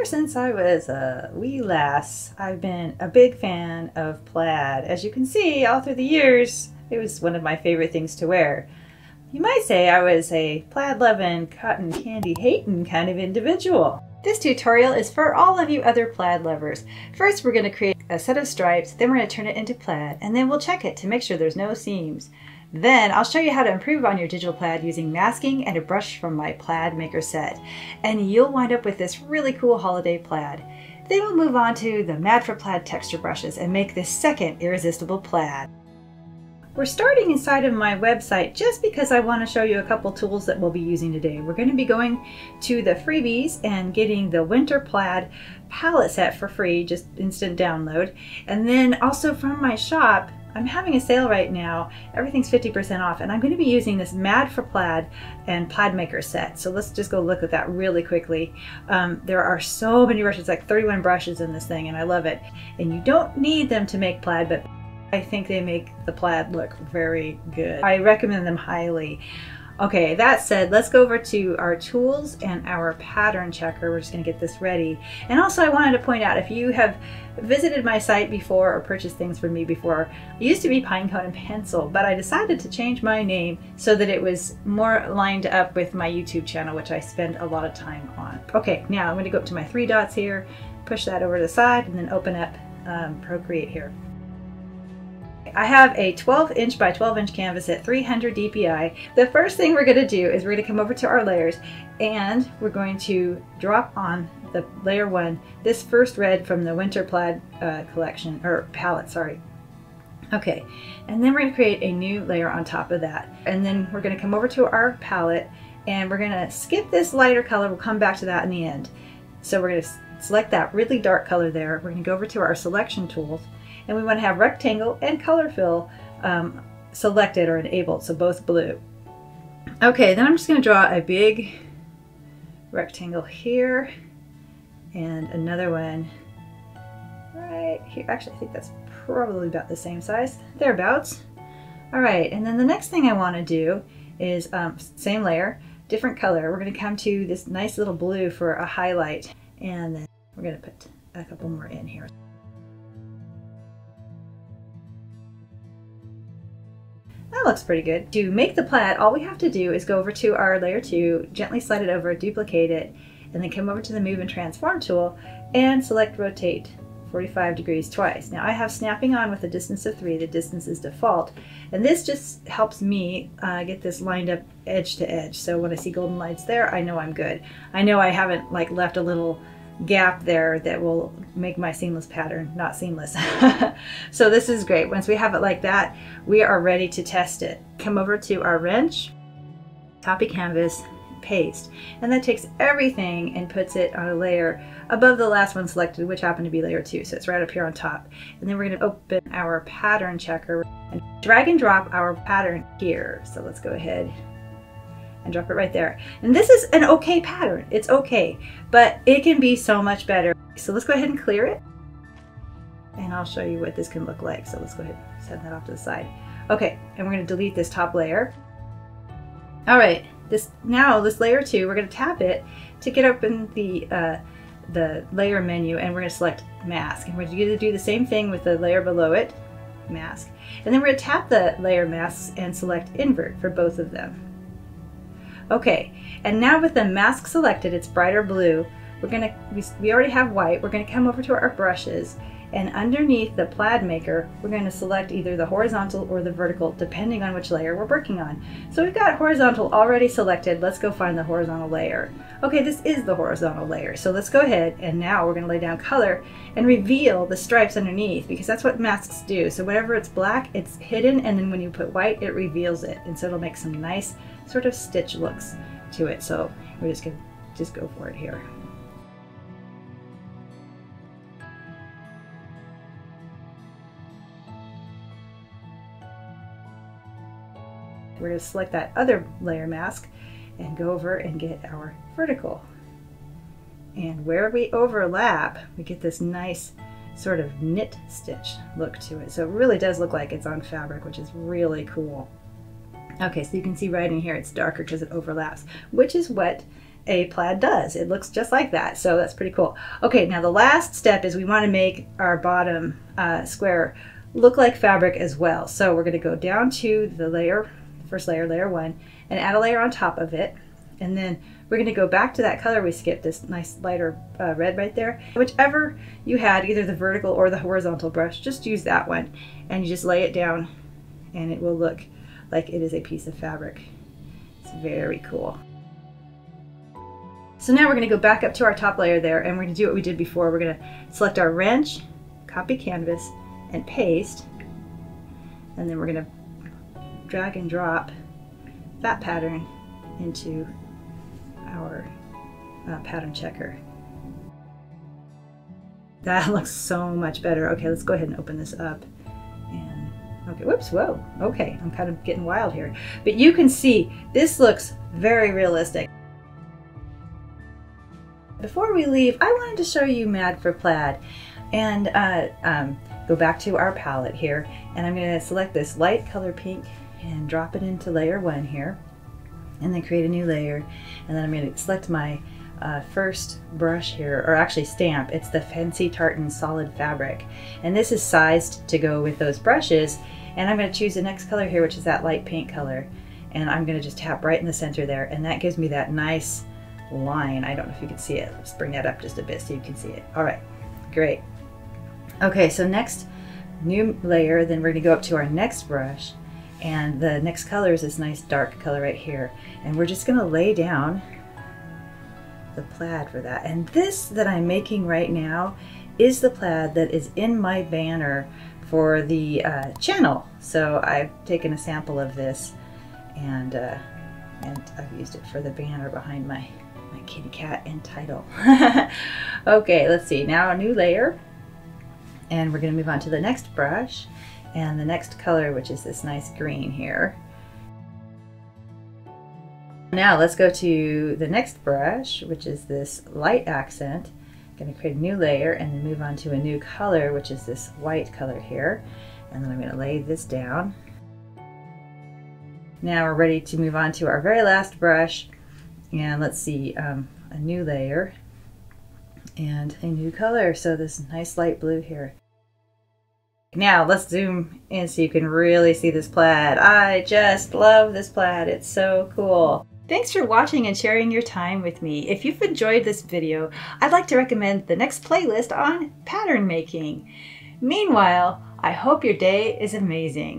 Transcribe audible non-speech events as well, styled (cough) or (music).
Ever since I was a wee lass, I've been a big fan of plaid. As you can see, all through the years, it was one of my favorite things to wear. You might say I was a plaid loving, cotton candy hating kind of individual. This tutorial is for all of you other plaid lovers. First, we're going to create a set of stripes, then we're going to turn it into plaid, and then we'll check it to make sure there's no seams. Then I'll show you how to improve on your digital plaid using masking and a brush from my plaid maker set. And you'll wind up with this really cool holiday plaid. Then we'll move on to the Mad for Plaid texture brushes and make this second irresistible plaid. We're starting inside of my website just because I want to show you a couple tools that we'll be using today. We're going to be going to the freebies and getting the Winter Plaid palette set for free, just instant download. And then also from my shop, I'm having a sale right now. Everything's 50% off and I'm going to be using this Mad for Plaid and Plaid Maker set. So let's just go look at that really quickly. Um, there are so many brushes, like 31 brushes in this thing and I love it. And you don't need them to make plaid, but I think they make the plaid look very good. I recommend them highly. Okay, that said, let's go over to our tools and our pattern checker. We're just gonna get this ready. And also I wanted to point out, if you have visited my site before or purchased things from me before, I used to be Pinecone and Pencil, but I decided to change my name so that it was more lined up with my YouTube channel, which I spend a lot of time on. Okay, now I'm gonna go up to my three dots here, push that over to the side, and then open up um, Procreate here. I have a 12 inch by 12 inch canvas at 300 dpi. The first thing we're going to do is we're going to come over to our layers and we're going to drop on the layer one this first red from the winter plaid uh, collection or palette sorry. Okay and then we're going to create a new layer on top of that. And then we're going to come over to our palette and we're going to skip this lighter color. We'll come back to that in the end. So we're going to select that really dark color there. We're going to go over to our selection tools and we want to have rectangle and color fill um, selected or enabled, so both blue. Okay, then I'm just going to draw a big rectangle here and another one right here. Actually, I think that's probably about the same size, thereabouts. All right, and then the next thing I want to do is um, same layer, different color. We're going to come to this nice little blue for a highlight, and then we're going to put a couple more in here. That looks pretty good. To make the plaid, all we have to do is go over to our layer 2, gently slide it over, duplicate it, and then come over to the Move and Transform tool and select Rotate 45 degrees twice. Now I have snapping on with a distance of 3, the distance is default, and this just helps me uh, get this lined up edge to edge. So when I see golden lights there, I know I'm good. I know I haven't like left a little gap there that will make my seamless pattern not seamless. (laughs) so this is great. Once we have it like that, we are ready to test it. Come over to our wrench, copy canvas, paste. And that takes everything and puts it on a layer above the last one selected, which happened to be layer two. So it's right up here on top. And then we're gonna open our pattern checker and drag and drop our pattern here. So let's go ahead and drop it right there. And this is an okay pattern. It's okay, but it can be so much better. So let's go ahead and clear it. And I'll show you what this can look like. So let's go ahead and set that off to the side. Okay, and we're gonna delete this top layer. All right, this now this layer two, we're gonna tap it to get open the uh, the layer menu and we're gonna select mask. And we're gonna do the same thing with the layer below it, mask. And then we're gonna tap the layer masks and select invert for both of them. Okay, and now with the mask selected, it's brighter blue. We're gonna, we, we already have white. We're gonna come over to our brushes and underneath the plaid maker, we're going to select either the horizontal or the vertical, depending on which layer we're working on. So we've got horizontal already selected. Let's go find the horizontal layer. Okay, this is the horizontal layer. So let's go ahead and now we're going to lay down color and reveal the stripes underneath because that's what masks do. So whenever it's black, it's hidden and then when you put white, it reveals it. And so it'll make some nice sort of stitch looks to it. So we're just going to just go for it here. We're going to select that other layer mask and go over and get our vertical. And where we overlap, we get this nice sort of knit stitch look to it. So it really does look like it's on fabric, which is really cool. Okay, so you can see right in here it's darker because it overlaps, which is what a plaid does. It looks just like that, so that's pretty cool. Okay, now the last step is we want to make our bottom uh, square look like fabric as well. So we're going to go down to the layer, first layer, layer one, and add a layer on top of it. And then we're going to go back to that color we skipped, this nice lighter uh, red right there. Whichever you had, either the vertical or the horizontal brush, just use that one. And you just lay it down and it will look like it is a piece of fabric. It's very cool. So now we're going to go back up to our top layer there and we're going to do what we did before. We're going to select our wrench, copy canvas, and paste. And then we're going to drag and drop that pattern into our uh, pattern checker. That (laughs) looks so much better. Okay, let's go ahead and open this up. And okay, whoops, whoa. Okay, I'm kind of getting wild here. But you can see this looks very realistic. Before we leave, I wanted to show you Mad for Plaid and uh, um, go back to our palette here and I'm going to select this light color pink and drop it into layer one here and then create a new layer and then I'm going to select my uh, first brush here or actually stamp it's the Fancy Tartan solid fabric and this is sized to go with those brushes and I'm going to choose the next color here which is that light pink color and I'm going to just tap right in the center there and that gives me that nice line. I don't know if you can see it. Let's bring that up just a bit so you can see it. All right, great. Okay, so next new layer, then we're gonna go up to our next brush and the next color is this nice dark color right here. And we're just gonna lay down the plaid for that. And this that I'm making right now is the plaid that is in my banner for the uh, channel. So I've taken a sample of this and uh, and I've used it for the banner behind my my kitty cat and title. (laughs) okay, let's see. Now a new layer. And we're going to move on to the next brush and the next color, which is this nice green here. Now let's go to the next brush, which is this light accent. I'm going to create a new layer and then move on to a new color, which is this white color here. And then I'm going to lay this down. Now we're ready to move on to our very last brush, and let's see um, a new layer and a new color so this nice light blue here now let's zoom in so you can really see this plaid I just love this plaid it's so cool Thanks for watching and sharing your time with me. If you've enjoyed this video, I'd like to recommend the next playlist on pattern making. Meanwhile, I hope your day is amazing.